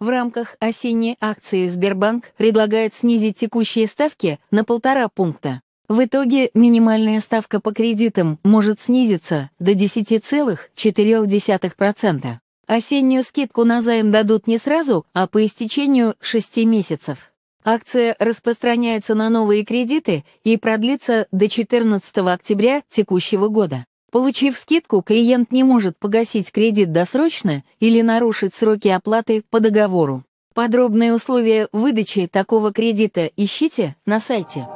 В рамках осенней акции Сбербанк предлагает снизить текущие ставки на полтора пункта. В итоге минимальная ставка по кредитам может снизиться до 10,4%. Осеннюю скидку на займ дадут не сразу, а по истечению 6 месяцев. Акция распространяется на новые кредиты и продлится до 14 октября текущего года. Получив скидку, клиент не может погасить кредит досрочно или нарушить сроки оплаты по договору. Подробные условия выдачи такого кредита ищите на сайте.